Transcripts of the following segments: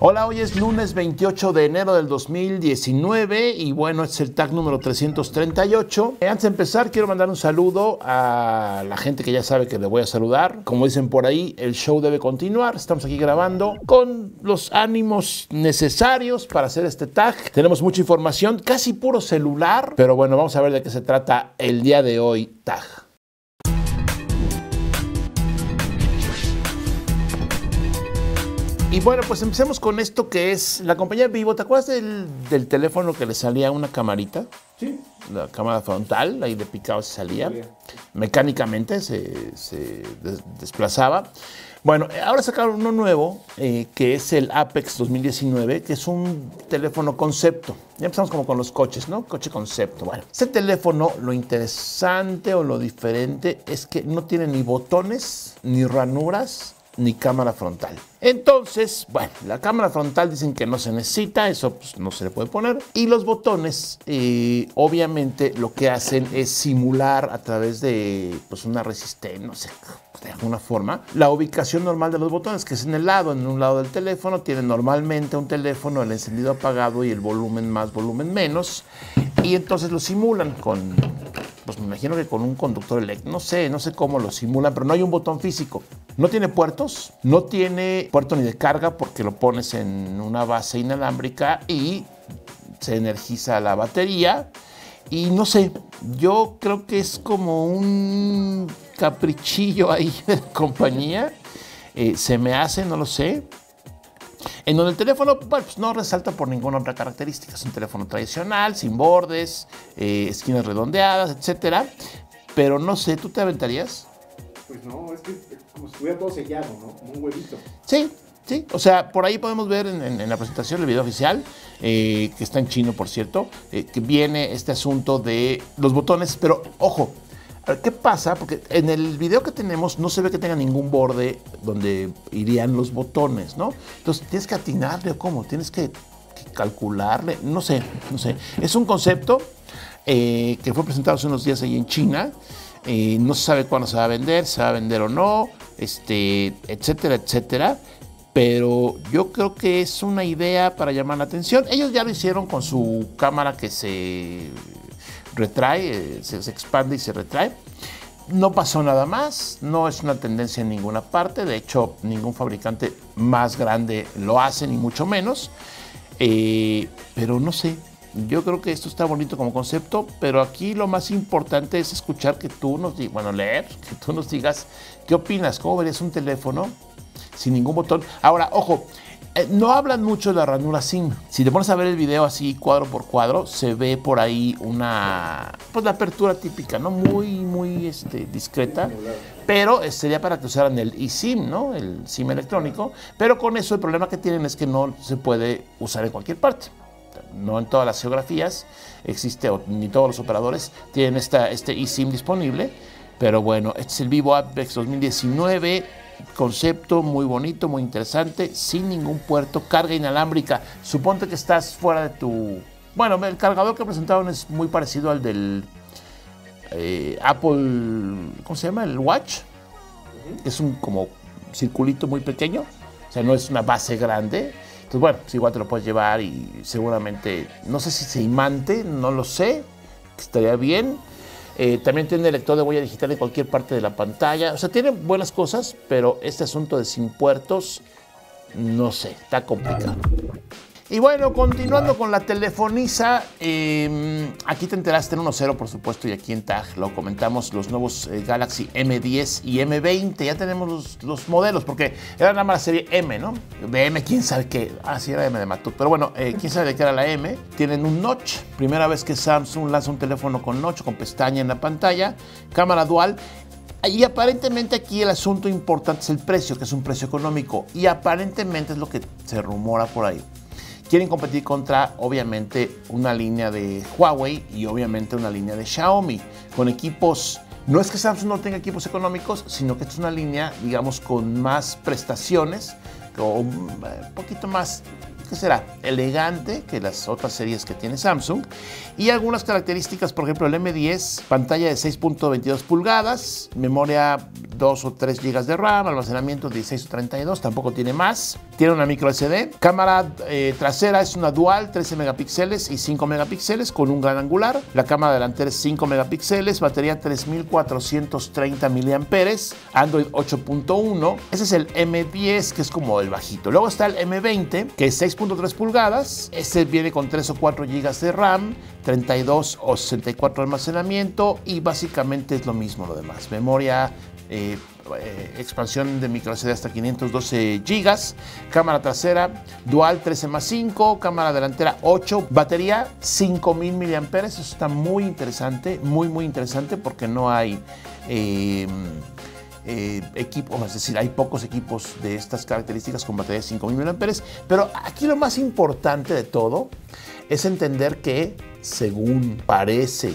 Hola, hoy es lunes 28 de enero del 2019 y bueno, es el tag número 338. Eh, Antes de empezar, quiero mandar un saludo a la gente que ya sabe que le voy a saludar. Como dicen por ahí, el show debe continuar. Estamos aquí grabando con los ánimos necesarios para hacer este tag. Tenemos mucha información, casi puro celular, pero bueno, vamos a ver de qué se trata el día de hoy, tag. Y bueno, pues empecemos con esto que es la compañía Vivo. ¿Te acuerdas del, del teléfono que le salía una camarita? Sí. La cámara frontal, ahí de picado se salía. Mecánicamente se, se des- desplazaba. Bueno, ahora sacaron uno nuevo, eh, que es el Apex 2019, que es un teléfono concepto. Ya empezamos como con los coches, ¿no? Coche concepto. Bueno, este teléfono, lo interesante o lo diferente es que no tiene ni botones, ni ranuras, ni cámara frontal. Entonces, bueno, la cámara frontal dicen que no se necesita, eso pues, no se le puede poner. Y los botones, eh, obviamente, lo que hacen es simular a través de pues, una resistencia, no sé, de alguna forma, la ubicación normal de los botones, que es en el lado, en un lado del teléfono. Tiene normalmente un teléfono, el encendido apagado y el volumen más, volumen menos. Y entonces lo simulan con pues me imagino que con un conductor eléctrico, no sé, no sé cómo lo simulan, pero no hay un botón físico. No tiene puertos, no tiene puerto ni de carga porque lo pones en una base inalámbrica y se energiza la batería. Y no sé, yo creo que es como un caprichillo ahí de compañía. Eh, se me hace, no lo sé. En donde el teléfono bueno, pues no resalta por ninguna otra característica. Es un teléfono tradicional, sin bordes, eh, esquinas redondeadas, etcétera. Pero no sé, ¿tú te aventarías? Pues no, es que es como si estuviera todo sellado, ¿no? Como un huevito. Sí, sí. O sea, por ahí podemos ver en, en- en la presentación del video oficial, eh, que está en chino, por cierto, eh, que viene este asunto de los botones. Pero ojo, ¿qué pasa? Porque en el video que tenemos no se ve que tenga ningún borde donde irían los botones, ¿no? Entonces tienes que atinarle o cómo, tienes que, calcularle, no sé, no sé. Es un concepto eh, que fue presentado hace unos días ahí en China. Eh, no se sabe cuándo se va a vender, se va a vender o no, este, etcétera, etcétera. Pero yo creo que es una idea para llamar la atención. Ellos ya lo hicieron con su cámara que se retrae, eh, se, expande y se retrae. No pasó nada más, no es una tendencia en ninguna parte, de hecho ningún fabricante más grande lo hace, ni mucho menos. Eh, pero no sé, yo creo que esto está bonito como concepto, pero aquí lo más importante es escuchar que tú nos digas, bueno, leer, que tú nos digas qué opinas, cómo verías un teléfono sin ningún botón. Ahora, ojo, eh, no hablan mucho de la ranura SIM. Si te pones a ver el video así cuadro por cuadro, se ve por ahí una, pues la apertura típica, ¿no? Muy, muy este, discreta. Pero eh, sería para que usaran el eSIM, ¿no? El SIM electrónico. Pero con eso el problema que tienen es que no se puede usar en cualquier parte. No en todas las geografías existe, ni todos los operadores tienen esta, este eSIM disponible. Pero bueno, este es el Vivo Apex 2019. Concepto muy bonito, muy interesante, sin ningún puerto, carga inalámbrica. Suponte que estás fuera de tu. Bueno, el cargador que presentaron es muy parecido al del eh, Apple. ¿Cómo se llama? El Watch. Es un como circulito muy pequeño. O sea, no es una base grande. Entonces, bueno, pues igual te lo puedes llevar y seguramente. No sé si se imante, no lo sé. Estaría bien. Eh, también tiene lector de huella digital en cualquier parte de la pantalla. O sea, tiene buenas cosas, pero este asunto de sin puertos, no sé, está complicado. Y bueno, continuando con la telefoniza, eh, aquí te enteraste en 1.0, por supuesto, y aquí en TAG lo comentamos, los nuevos eh, Galaxy M10 y M20. Ya tenemos los, los modelos, porque era nada más la serie M, ¿no? De M, quién sabe qué. Ah, sí, era M de Matut. Pero bueno, eh, quién sabe de qué era la M. Tienen un notch. Primera vez que Samsung lanza un teléfono con notch, con pestaña en la pantalla. Cámara dual. Y aparentemente aquí el asunto importante es el precio, que es un precio económico. Y aparentemente es lo que se rumora por ahí. Quieren competir contra, obviamente, una línea de Huawei y obviamente una línea de Xiaomi, con equipos... No es que Samsung no tenga equipos económicos, sino que es una línea, digamos, con más prestaciones, con un poquito más ¿qué será? Elegante que las otras series que tiene Samsung. Y algunas características, por ejemplo, el M10, pantalla de 6.22 pulgadas, memoria 2 o 3 GB de RAM, almacenamiento 16 o 32, tampoco tiene más. Tiene una micro SD. Cámara eh, trasera es una dual, 13 megapíxeles y 5 megapíxeles con un gran angular. La cámara delantera es 5 megapíxeles, batería 3430 miliamperes, Android 8.1. Ese es el M10 que es como el bajito. Luego está el M20 que es 6.3 pulgadas. Este viene con 3 o 4 GB de RAM, 32 o 64 de almacenamiento y básicamente es lo mismo lo demás. Memoria eh, eh, expansión de micro SD hasta 512 GB, cámara trasera dual 13 más 5, cámara delantera 8, batería 5000 mAh, eso está muy interesante, muy muy interesante porque no hay em, eh, equipos, es decir, hay pocos equipos de estas características con batería de 5000 mAh, pero aquí lo más importante de todo es entender que, según parece,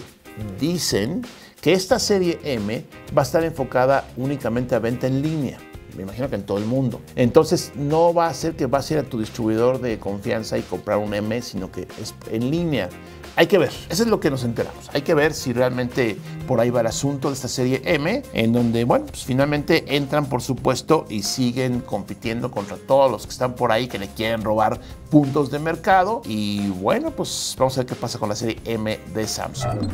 dicen, que esta serie M va a estar enfocada únicamente a venta en línea. Me imagino que en todo el mundo. Entonces no va a ser que vas a ir a tu distribuidor de confianza y comprar un M, sino que es en línea. Hay que ver, eso es lo que nos enteramos. Hay que ver si realmente por ahí va el asunto de esta serie M, en donde, bueno, pues finalmente entran, por supuesto, y siguen compitiendo contra todos los que están por ahí que le quieren robar puntos de mercado. Y bueno, pues vamos a ver qué pasa con la serie M de Samsung.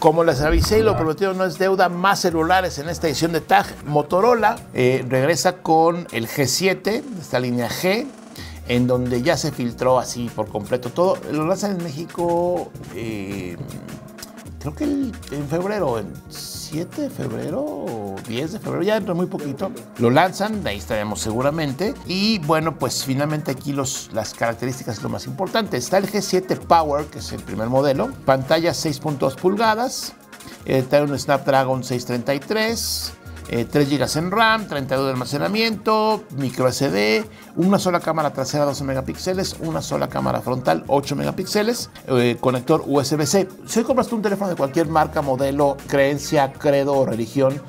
Como les avisé y lo prometido no es deuda, más celulares en esta edición de TAG. Motorola eh, regresa con el G7, esta línea G, en donde ya se filtró así por completo todo. Lo lanzan en México, eh, creo que en febrero, en 7 de febrero o 10 de febrero, ya dentro de muy poquito. Lo lanzan, de ahí estaremos seguramente. Y bueno, pues finalmente aquí los, las características es lo más importante. Está el G7 Power, que es el primer modelo. Pantalla 6.2 pulgadas. Eh, trae un Snapdragon 633. 3 GB en RAM, 32 de almacenamiento, micro SD, una sola cámara trasera 12 megapíxeles, una sola cámara frontal 8 megapíxeles, eh, conector USB-C. Si hoy compras tú un teléfono de cualquier marca, modelo, creencia, credo o religión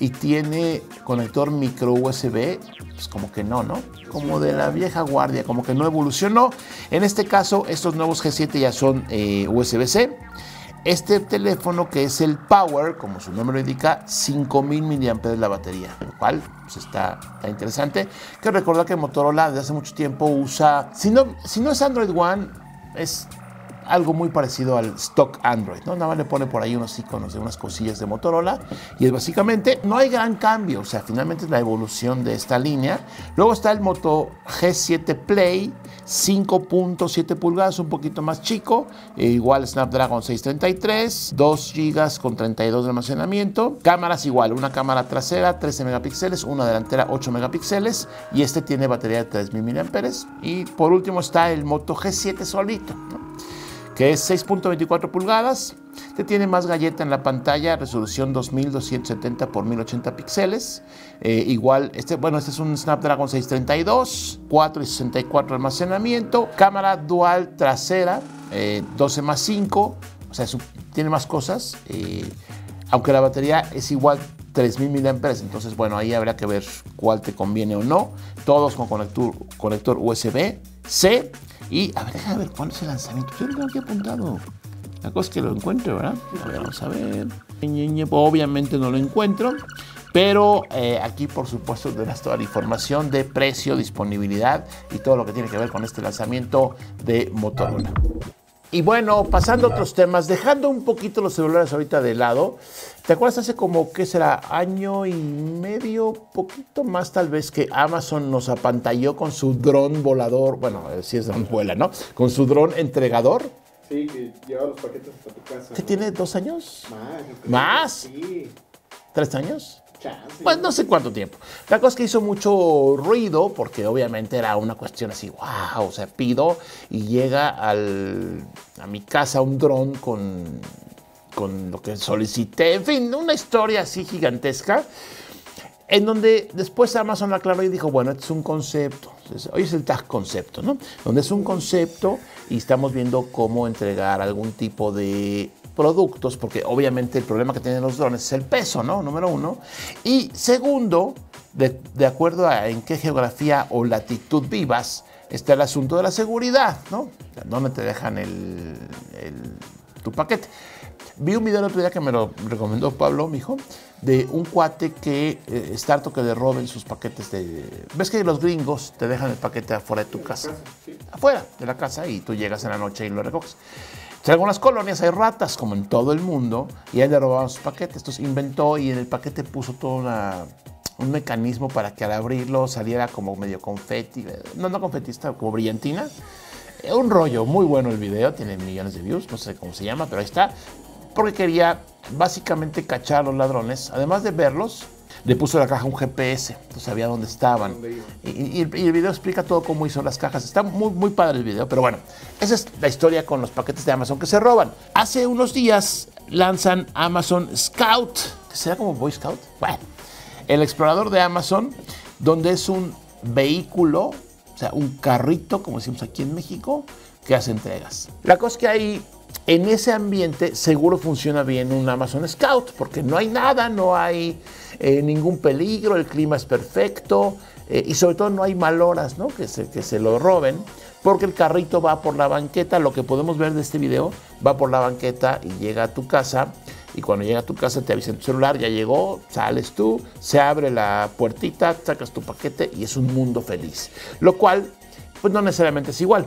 y tiene conector micro USB, pues como que no, ¿no? Como de la vieja guardia, como que no evolucionó. En este caso, estos nuevos G7 ya son eh, USB-C. Este teléfono que es el Power, como su nombre lo indica, 5000 mAh la batería, lo cual pues, está, interesante. Que recordar que Motorola desde hace mucho tiempo usa, si no, si no es Android One, es algo muy parecido al stock Android, ¿no? Nada más le pone por ahí unos iconos de unas cosillas de Motorola y es básicamente, no hay gran cambio, o sea, finalmente es la evolución de esta línea. Luego está el Moto G7 Play, 5.7 pulgadas, un poquito más chico, e igual Snapdragon 633, 2 GB con 32 de almacenamiento, cámaras igual, una cámara trasera 13 megapíxeles, una delantera 8 megapíxeles y este tiene batería de 3000 mAh y por último está el Moto G7 solito. Que es 6.24 pulgadas. Este tiene más galleta en la pantalla, resolución 2270 x 1080 píxeles. Eh, igual, este, bueno, este es un Snapdragon 632, 4 y 64 de almacenamiento, cámara dual trasera, 12 eh, más 5, o sea, tiene más cosas. Eh, aunque la batería es igual 3000 mAh, entonces bueno, ahí habrá que ver cuál te conviene o no. Todos con conector, conector USB-C y a ver, déjame ver cuándo es el lanzamiento. Yo lo tengo aquí apuntado. La cosa es que lo encuentro, ¿verdad? A ver, vamos a ver. Obviamente no lo encuentro. Pero eh, aquí, por supuesto, tendrás toda la información de precio, disponibilidad y todo lo que tiene que ver con este lanzamiento de Motorola. Y bueno, pasando a otros temas, dejando un poquito los celulares ahorita de lado, ¿te acuerdas hace como, qué será, año y medio, poquito más tal vez, que Amazon nos apantalló con su dron volador, bueno, si es dron vuela, ¿no? Con su dron entregador. Sí, que lleva los paquetes hasta tu casa. ¿Qué tiene dos años? Más. ¿Más? Sí. ¿Tres años? Chance. Pues no sé cuánto tiempo. La cosa es que hizo mucho ruido porque obviamente era una cuestión así, wow, o sea, pido y llega al, a mi casa un dron con, con lo que solicité, en fin, una historia así gigantesca, en donde después Amazon aclaró y dijo, bueno, este es un concepto, hoy es el tag concepto, ¿no? Donde es un concepto y estamos viendo cómo entregar algún tipo de productos, porque obviamente el problema que tienen los drones es el peso, ¿no? Número uno. Y segundo, de, acuerdo a en qué geografía o latitud vivas, está el asunto de la seguridad, ¿no? ¿Dónde te dejan el, tu paquete? Vi un video el otro día que me lo recomendó Pablo, mi hijo, de un cuate que eh, está harto que le roben sus paquetes de... ¿Ves que los gringos te dejan el paquete afuera de tu casa? Afuera de la casa y tú llegas en la noche y lo recoges. En algunas colonias hay ratas, como en todo el mundo, y a él le robaban sus paquetes. Entonces inventó y en el paquete puso todo una- un mecanismo para que al abrirlo saliera como medio confeti, no, no confetista, como brillantina. Eh, Un rollo, muy bueno el video, tiene millones de views, no sé cómo se llama, pero ahí está. Porque quería básicamente cachar a los ladrones, además de verlos, le puso a la caja un GPS, entonces sabía dónde estaban. Y, y- y el video explica todo cómo hizo las cajas. Está muy, muy padre el video, pero bueno, esa es la historia con los paquetes de Amazon que se roban. Hace unos días lanzan Amazon Scout, que será como Boy Scout. Bueno, el explorador de Amazon, donde es un vehículo, o sea, un carrito, como decimos aquí en México, que hace entregas. La cosa es que ahí, en ese ambiente, seguro funciona bien un Amazon Scout, porque no hay nada, no hay eh, ningún peligro, el clima es perfecto, eh, y sobre todo no hay mal horas, ¿no? Que se, que se lo roben, porque el carrito va por la banqueta, lo que podemos ver de este video, va por la banqueta y llega a tu casa, y cuando llega a tu casa te avisa en tu celular, ya llegó, sales tú, se abre la puertita, sacas tu paquete y es un mundo feliz. Lo cual, pues no necesariamente es igual.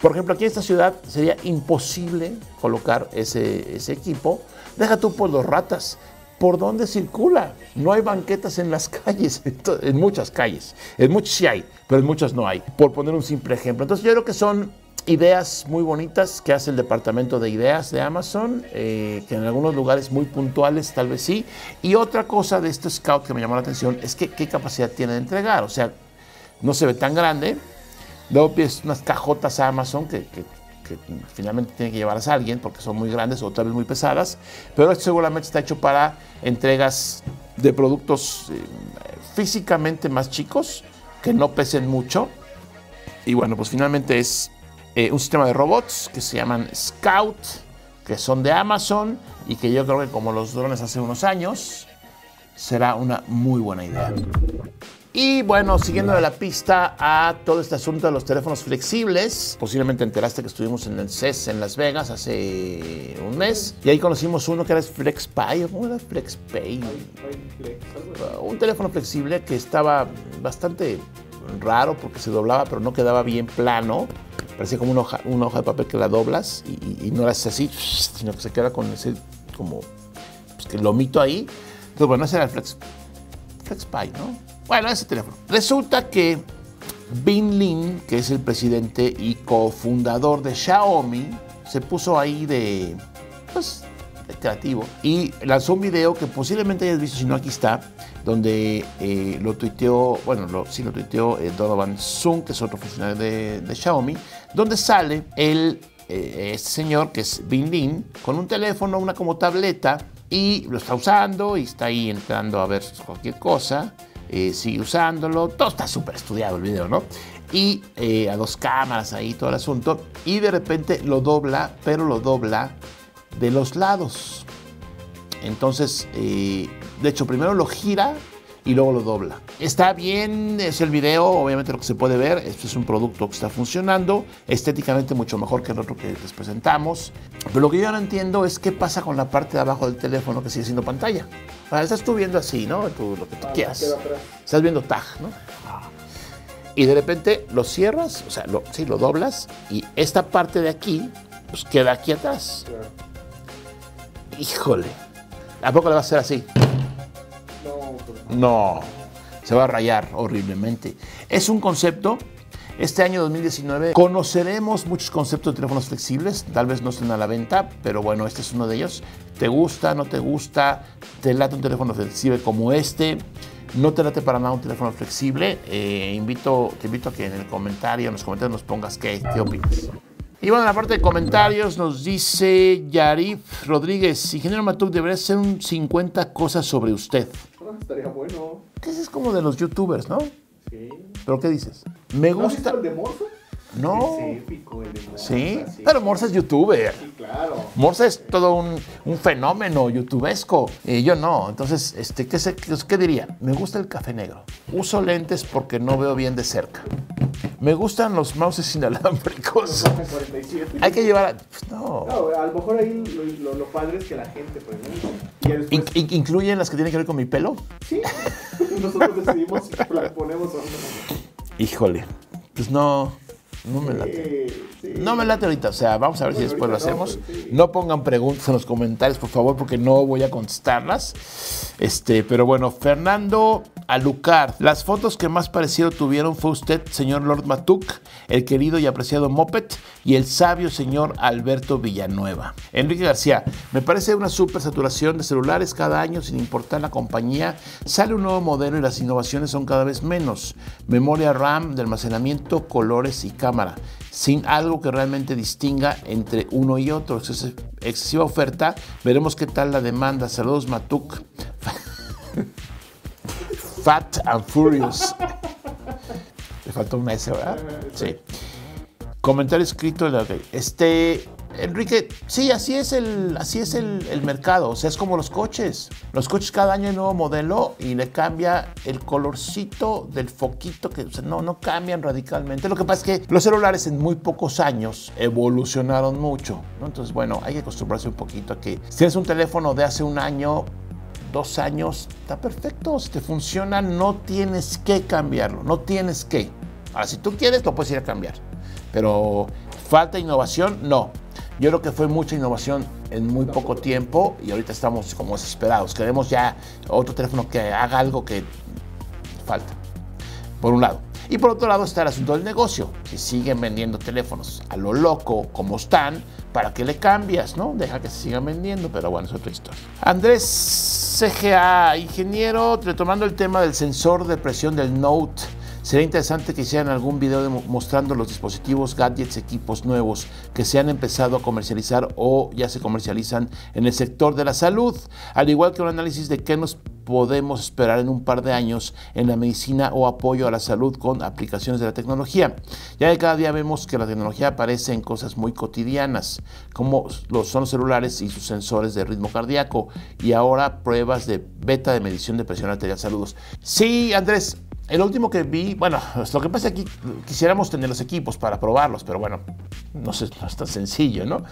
Por ejemplo, aquí en esta ciudad sería imposible colocar ese, ese equipo. Deja tú por los ratas. ¿Por dónde circula? No hay banquetas en las calles, en muchas calles. En muchas sí hay, pero en muchas no hay. Por poner un simple ejemplo. Entonces yo creo que son ideas muy bonitas que hace el departamento de ideas de Amazon, eh, que en algunos lugares muy puntuales tal vez sí. Y otra cosa de este Scout que me llamó la atención es que qué capacidad tiene de entregar. O sea, no se ve tan grande. Luego pides unas cajotas a Amazon que, que- que finalmente tiene que llevarlas a alguien porque son muy grandes o tal vez muy pesadas. Pero esto seguramente está hecho para entregas de productos eh, físicamente más chicos, que no pesen mucho. Y bueno, pues finalmente es eh, un sistema de robots que se llaman Scout, que son de Amazon y que yo creo que como los drones hace unos años, será una muy buena idea. Y bueno, siguiendo de la pista a todo este asunto de los teléfonos flexibles, posiblemente enteraste que estuvimos en el CES en Las Vegas hace un mes y ahí conocimos uno que era FlexPay, ¿o ¿cómo era FlexPay? Un teléfono flexible que estaba bastante raro porque se doblaba pero no quedaba bien plano, parecía como una hoja, una hoja de papel que la doblas y no la haces así, sino que se queda con ese como pues, que lomito ahí. Entonces bueno, ese era el Flex, FlexPay, ¿no? Bueno, ese teléfono. Resulta que Bin Lin, que es el presidente y cofundador de Xiaomi, se puso ahí de, pues, de creativo y lanzó un video que posiblemente hayas visto, si no aquí está, donde eh, lo tuiteó, bueno, lo, sí lo tuiteó eh, Donovan Sung, que es otro funcionario de, de Xiaomi, donde sale el, eh, este señor, que es Bin Lin, con un teléfono, una como tableta, y lo está usando y está ahí entrando a ver cualquier cosa eh, sigue usándolo, todo está súper estudiado el video, ¿no? Y eh, a dos cámaras ahí, todo el asunto, y de repente lo dobla, pero lo dobla de los lados. Entonces, eh, de hecho, primero lo gira y luego lo dobla. Está bien, es el video, obviamente lo que se puede ver, esto es un producto que está funcionando, estéticamente mucho mejor que el otro que les presentamos, pero lo que yo no entiendo es qué pasa con la parte de abajo del teléfono que sigue siendo pantalla. Ah, estás tú viendo así, ¿no? Tú, lo que tú quieras. queda atrás. Estás viendo tag, ¿no? Y de repente lo cierras, o sea, lo, sí, lo doblas y esta parte de aquí, pues queda aquí atrás. Claro. Híjole, ¿a poco le va a hacer así? No, se va a rayar horriblemente. Es un concepto. Este año 2019 conoceremos muchos conceptos de teléfonos flexibles, tal vez no estén a la venta, pero bueno, este es uno de ellos. ¿Te gusta, no te gusta? ¿Te late un teléfono flexible como este? ¿No te late para nada un teléfono flexible? Eh, invito, te invito a que en el comentario, en los comentarios nos pongas qué, qué opinas. Y bueno, en la parte de comentarios nos dice Yarif Rodríguez, ingeniero Matuk, debería ser un 50 cosas sobre usted. estaría bueno. Que ese es como de los youtubers, ¿no? Sí. ¿Pero qué dices? Me ¿No has visto gusta. el de Morphe? No. Es épico el de Morsa, Sí, pero Morsa es youtuber. Sí, claro. Morsa es todo un, un fenómeno youtubesco y yo no. Entonces, este, ¿qué, sé- qué, diría? Me gusta el café negro. Uso lentes porque no veo bien de cerca. Me gustan los mouses inalámbricos. 47. Hay que llevar... a- pues, no. No, a lo mejor ahí lo, lo- lo padre es que la gente pregunta. Después, In- in- ¿Incluyen las que tienen que ver con mi pelo? sí, nosotros decidimos si las ponemos o no. Híjole, pues no, no me late. Sí. No me late ahorita, o sea, vamos a ver si después lo no, hacemos. pero sí. No pongan preguntas en los comentarios, por favor, porque no voy a contestarlas. Este, pero bueno, Fernando Alucar, las fotos que más parecido tuvieron fue usted, señor Lord Matuk, el querido y apreciado Moped y el sabio señor Alberto Villanueva. Enrique García, me parece una super saturación de celulares cada año, sin importar la compañía, sale un nuevo modelo y las innovaciones son cada vez menos. Memoria RAM de almacenamiento, colores y cámara, sin algo que realmente distinga entre uno y otro. Es excesiva oferta, veremos qué tal la demanda. Saludos Matuk. Fat and Furious. Le faltó una S, ¿verdad? Sí. Comentario escrito. ok. Este, Enrique, sí, así es el, así es el, el mercado. O sea, es como los coches. Los coches cada año hay nuevo modelo y le cambia el colorcito del foquito, que o sea, no, no cambian radicalmente. Lo que pasa es que los celulares en muy pocos años evolucionaron mucho. ¿no? Entonces, bueno, hay que acostumbrarse un poquito a que si tienes un teléfono de hace un año, dos años, está perfecto. Si te funciona, no tienes que cambiarlo, no tienes que. Ahora, si tú quieres, lo puedes ir a cambiar. Pero falta innovación, no. Yo creo que fue mucha innovación en muy poco tiempo y ahorita estamos como desesperados. Queremos ya otro teléfono que haga algo que falta, por un lado. Y por otro lado está el asunto del negocio. Si siguen vendiendo teléfonos a lo loco como están, ¿para qué le cambias? no? Deja que se sigan vendiendo, pero bueno, es otra historia. Andrés CGA, ingeniero, retomando el tema del sensor de presión del Note. Sería interesante que hicieran algún video de mo- mostrando los dispositivos, gadgets, equipos nuevos que se han empezado a comercializar o ya se comercializan en el sector de la salud, al igual que un análisis de qué nos podemos esperar en un par de años en la medicina o apoyo a la salud con aplicaciones de la tecnología. Ya que cada día vemos que la tecnología aparece en cosas muy cotidianas, como los, son los celulares y sus sensores de ritmo cardíaco, y ahora pruebas de beta de medición de presión arterial. Saludos. Sí, Andrés, el último que vi, bueno, lo que pasa aquí, quisiéramos tener los equipos para probarlos, pero bueno, no, sé, no es tan sencillo, ¿no?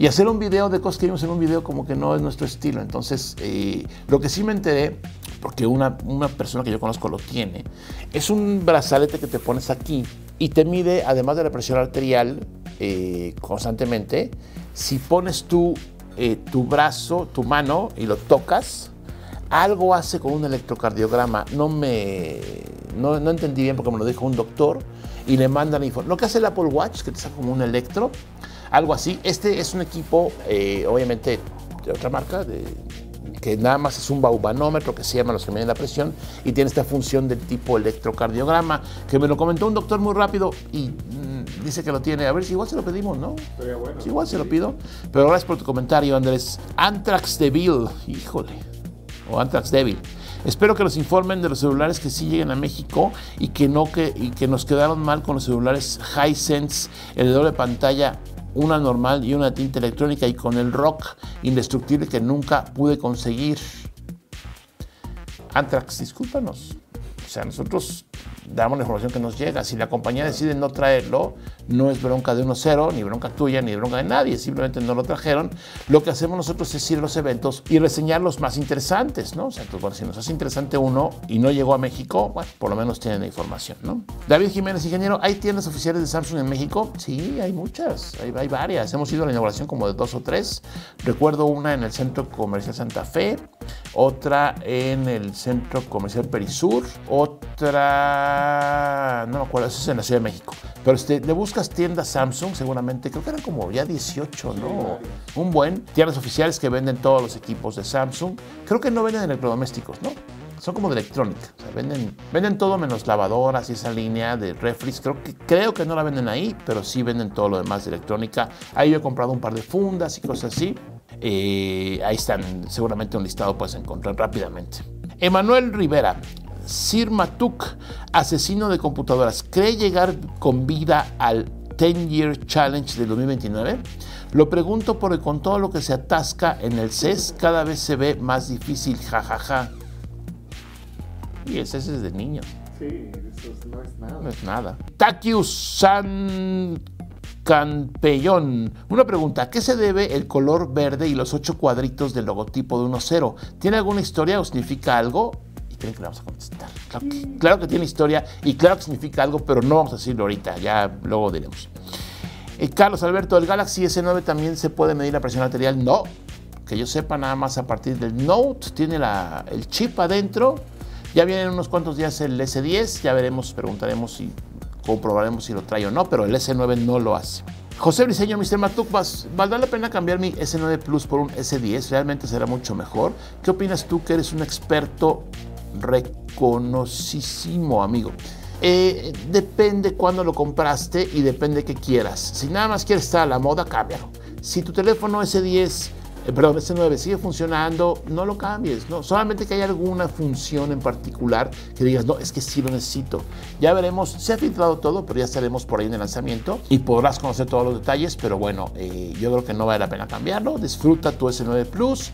Y hacer un video de cosas que vimos en un video como que no es nuestro estilo. Entonces, eh, lo que sí me enteré, porque una, una persona que yo conozco lo tiene, es un brazalete que te pones aquí y te mide, además de la presión arterial eh, constantemente, si pones tú eh, tu brazo, tu mano y lo tocas, algo hace con un electrocardiograma. No me. No, no entendí bien porque me lo dijo un doctor y le mandan info. Lo que hace el Apple Watch, que te saca como un electro, algo así. Este es un equipo, eh, obviamente, de otra marca, de, que nada más es un baubanómetro que se llama los que miden la presión y tiene esta función del tipo electrocardiograma, que me lo comentó un doctor muy rápido y mm, dice que lo tiene. A ver si igual se lo pedimos, ¿no? Bueno. Sí, igual se lo pido. Pero gracias por tu comentario, Andrés. Antrax Devil, híjole. O Antrax Devil. Espero que nos informen de los celulares que sí lleguen a México y que, no que, y que nos quedaron mal con los celulares Hisense, el de doble pantalla, una normal y una tinta electrónica y con el rock indestructible que nunca pude conseguir. Antrax, discúlpanos. O sea, nosotros damos la información que nos llega. Si la compañía decide no traerlo, no es bronca de 1-0, ni bronca tuya, ni bronca de nadie. Simplemente no lo trajeron. Lo que hacemos nosotros es ir a los eventos y reseñar los más interesantes, ¿no? O sea, pues, bueno, si nos hace interesante uno y no llegó a México, bueno, por lo menos tienen la información, ¿no? David Jiménez, ingeniero, ¿hay tiendas oficiales de Samsung en México? Sí, hay muchas, hay, hay varias. Hemos ido a la inauguración como de dos o tres. Recuerdo una en el Centro Comercial Santa Fe, otra en el Centro Comercial Perisur, otra, no me acuerdo, eso es en la Ciudad de México. Pero este, le buscas tiendas Samsung, seguramente, creo que eran como ya 18, ¿no? Un buen. Tiendas oficiales que venden todos los equipos de Samsung. Creo que no venden electrodomésticos, ¿no? Son como de electrónica. O sea, venden, venden todo menos lavadoras y esa línea de refris. Creo que, creo que no la venden ahí, pero sí venden todo lo demás de electrónica. Ahí yo he comprado un par de fundas y cosas así. Eh, ahí están, seguramente un listado puedes encontrar rápidamente. Emanuel Rivera, Sir Matuk, asesino de computadoras, ¿cree llegar con vida al 10 Year Challenge del 2029? Lo pregunto porque con todo lo que se atasca en el CES cada vez se ve más difícil, jajaja. Y ese es de niño. Sí, eso no es nada. No es nada. Takius San Campellón. Una pregunta, ¿a qué se debe el color verde y los ocho cuadritos del logotipo de 1.0? ¿Tiene alguna historia o significa algo? Creen que vamos a contestar. Claro que, tiene historia y claro que significa algo, pero no vamos a decirlo ahorita, ya luego diremos. Eh, Carlos Alberto, ¿el Galaxy S9 también se puede medir la presión arterial? No, que yo sepa nada más a partir del Note, tiene el chip adentro. Ya vienen unos cuantos días el S10, ya veremos, preguntaremos si comprobaremos si lo trae o no, pero el S9 no lo hace. José Briseño, Mr. Matuk, ¿vas- ¿valdrá la pena cambiar mi S9 Plus por un S10? ¿Realmente será mucho mejor? ¿Qué opinas tú que eres un experto reconocísimo, amigo? Eh, depende cuándo lo compraste y depende qué quieras. Si nada más quieres estar a la moda, cámbialo. Si tu teléfono S10 eh, perdón, S9 sigue funcionando, no lo cambies, no, solamente que haya alguna función en particular que digas, no, es que sí lo necesito. Ya veremos, se ha filtrado todo, pero ya estaremos por ahí en el lanzamiento y podrás conocer todos los detalles, pero bueno, eh, yo creo que no vale la pena cambiarlo, disfruta tu S9 Plus.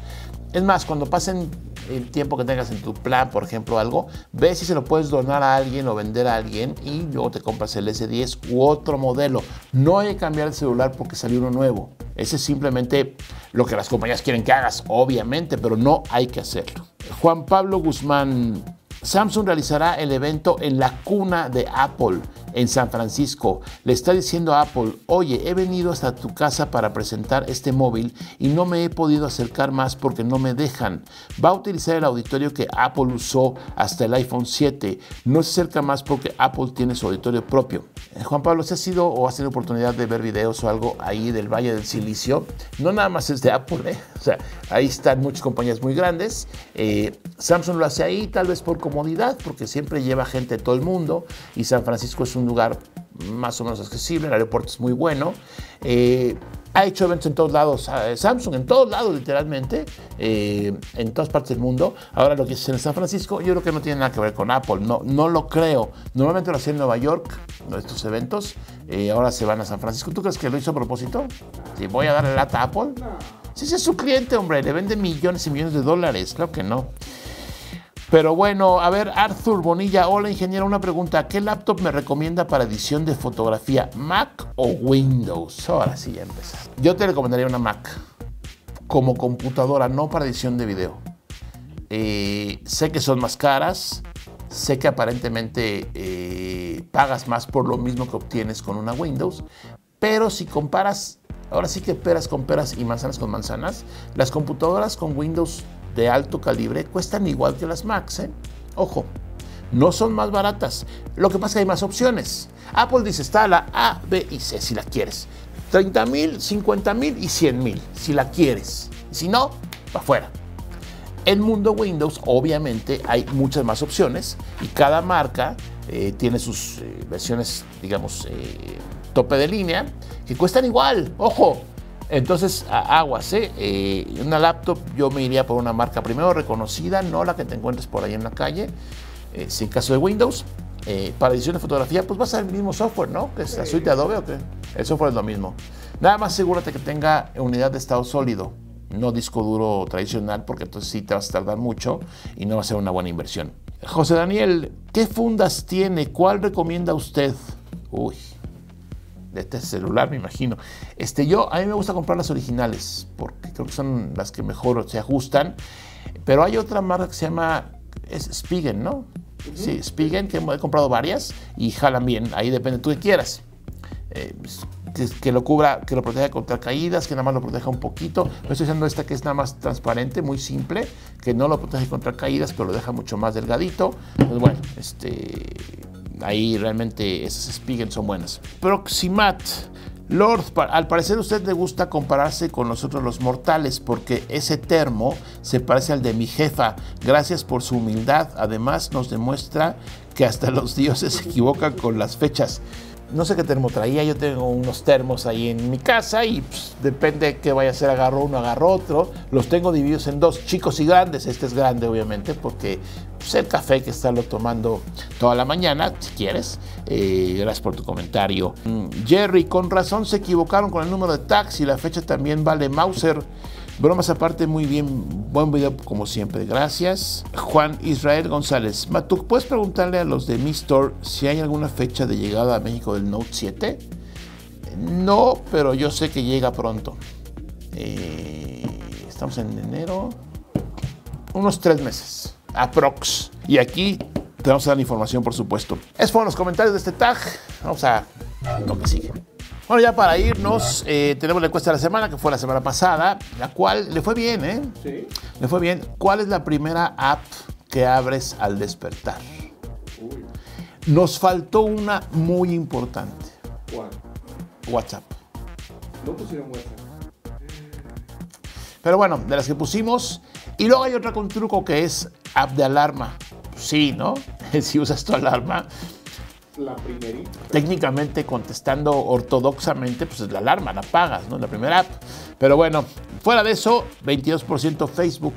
Es más, cuando pasen el tiempo que tengas en tu plan, por ejemplo, algo, ve si se lo puedes donar a alguien o vender a alguien y luego te compras el S10 u otro modelo. No hay que cambiar el celular porque salió uno nuevo. Ese es simplemente lo que las compañías quieren que hagas, obviamente, pero no hay que hacerlo. Juan Pablo Guzmán, Samsung realizará el evento en la cuna de Apple en San Francisco. Le está diciendo a Apple, oye, he venido hasta tu casa para presentar este móvil y no me he podido acercar más porque no me dejan. Va a utilizar el auditorio que Apple usó hasta el iPhone 7. No se acerca más porque Apple tiene su auditorio propio. Eh, Juan Pablo, ¿se ha sido o has tenido oportunidad de ver videos o algo ahí del Valle del Silicio? No nada más es de Apple, ¿eh? O sea, ahí están muchas compañías muy grandes. Eh, Samsung lo hace ahí tal vez por comodidad, porque siempre lleva gente de todo el mundo y San Francisco es un lugar más o menos accesible, el aeropuerto es muy bueno. Eh, ha hecho eventos en todos lados, eh, Samsung en todos lados literalmente, eh, en todas partes del mundo. Ahora lo que hace en San Francisco, yo creo que no tiene nada que ver con Apple, no, no lo creo. Normalmente lo hacía en Nueva York, estos eventos, eh, ahora se van a San Francisco. ¿Tú crees que lo hizo a propósito? ¿Y voy a darle lata a Apple? Si ese es su cliente, hombre, le vende millones y millones de dólares, claro que no. Pero bueno, a ver, Arthur Bonilla, hola ingeniero, una pregunta. ¿Qué laptop me recomienda para edición de fotografía? ¿Mac o Windows? Ahora sí ya empezar. Yo te recomendaría una Mac como computadora, no para edición de video. Eh, sé que son más caras, sé que aparentemente eh, pagas más por lo mismo que obtienes con una Windows, pero si comparas, ahora sí que peras con peras y manzanas con manzanas, las computadoras con Windows de alto calibre cuestan igual que las Macs. ¿eh? Ojo, no son más baratas. Lo que pasa es que hay más opciones. Apple dice, está la A, B y C si la quieres. 30 mil, 50 mil y 100 mil si la quieres. Si no, para afuera. En mundo Windows, obviamente, hay muchas más opciones y cada marca eh, tiene sus eh, versiones, digamos, tope de línea, que cuestan igual. Ojo, entonces, aguas, ¿eh? Eh, Una laptop yo me iría por una marca primero reconocida, no la que te encuentres por ahí en la calle, eh, sin caso de Windows. Eh, para edición de fotografía, pues vas a el mismo software, ¿no? Que es la suite de Adobe o qué. El software es lo mismo. Nada más asegúrate que tenga unidad de estado sólido, no disco duro tradicional, porque entonces sí te vas a tardar mucho y no va a ser una buena inversión. José Daniel, ¿qué fundas tiene? ¿Cuál recomienda usted? Uy, de este celular, me imagino. Este, yo, a mí me gusta comprar las originales, porque creo que son las que mejor se ajustan. Pero hay otra marca que se llama es Spigen, ¿no? Sí, Spigen, que he comprado varias y jalan bien. Ahí depende tú que quieras. Eh, pues, que, que lo cubra, que lo proteja contra caídas, que nada más lo proteja un poquito. Me estoy usando esta que es nada más transparente, muy simple, que no lo protege contra caídas, pero lo deja mucho más delgadito. Pues bueno, este, ahí realmente esas Spigen son buenas. Proximat. Lord, al parecer a usted le gusta compararse con nosotros los mortales porque ese termo se parece al de mi jefa. Gracias por su humildad. Además nos demuestra que hasta los dioses se equivocan con las fechas. No sé qué termo traía, yo tengo unos termos ahí en mi casa y pues, depende de qué vaya a hacer, agarro uno, agarro otro. Los tengo divididos en dos, chicos y grandes. Este es grande obviamente porque pues, el café que estarlo tomando toda la mañana, si quieres. Eh, gracias por tu comentario. Mm, Jerry, con razón se equivocaron con el número de taxi, la fecha también vale Mauser. Bromas aparte, muy bien, buen video como siempre, gracias. Juan Israel González, Matuk, ¿puedes preguntarle a los de Mi Store si hay alguna fecha de llegada a México del Note 7? No, pero yo sé que llega pronto. Eh, estamos en enero. Unos tres meses, aprox. Y aquí te vamos a dar la información, por supuesto. Esos fueron los comentarios de este tag. Vamos a lo que sigue. Bueno, ya para irnos, eh, tenemos la encuesta de la semana, que fue la semana pasada, la cual le fue bien, ¿eh? Sí. Le fue bien. ¿Cuál es la primera app que abres al despertar? Uy. Nos faltó una muy importante, ¿Cuál? WhatsApp. No pusieron WhatsApp. Pero bueno, de las que pusimos. Y luego hay otra con truco que es app de alarma. Sí, ¿no? Si usas tu alarma, La primerita. técnicamente contestando ortodoxamente, pues es la alarma, la apagas, ¿no? La primera app. Pero bueno, fuera de eso, 22% Facebook.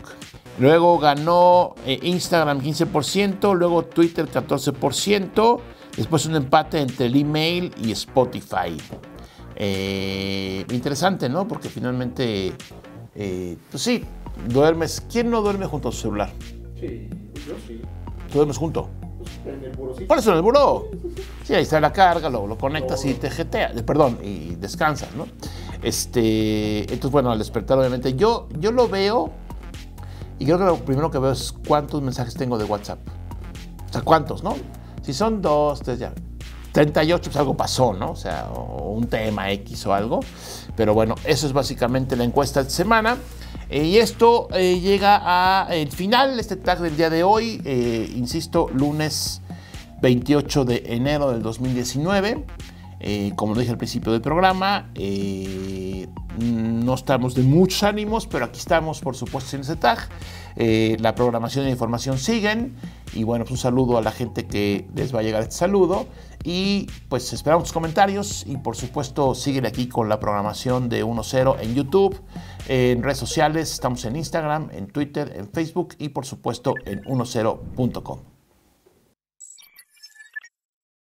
Luego ganó eh, Instagram 15%, luego Twitter 14%, después un empate entre el email y Spotify. Eh, interesante, ¿no? Porque finalmente, eh, pues sí, duermes. ¿Quién no duerme junto a su celular? Sí, yo sí. Tú duermes junto. Pues, en el burocito. Por eso en el buró. Sí, ahí está la carga, lo, lo conectas y te jetea, perdón, y descansas, ¿no? Este, entonces, bueno, al despertar, obviamente, yo, yo lo veo y creo que lo primero que veo es cuántos mensajes tengo de WhatsApp. O sea, cuántos, ¿no? Si son dos, tres, ya. 38, pues algo pasó, ¿no? O sea, o un tema X o algo. Pero bueno, eso es básicamente la encuesta de semana. Eh, y esto eh, llega a el final, este tag del día de hoy, eh, insisto, lunes 28 de enero del 2019. Eh, como lo dije al principio del programa, no estamos de muchos ánimos, pero aquí estamos, por supuesto, en ese tag. La programación y la información siguen. Y bueno, pues un saludo a la gente que les va a llegar este saludo. Y pues esperamos tus comentarios. Y por supuesto, siguen aquí con la programación de 1.0 en YouTube, en redes sociales. Estamos en Instagram, en Twitter, en Facebook y por supuesto en 10.com.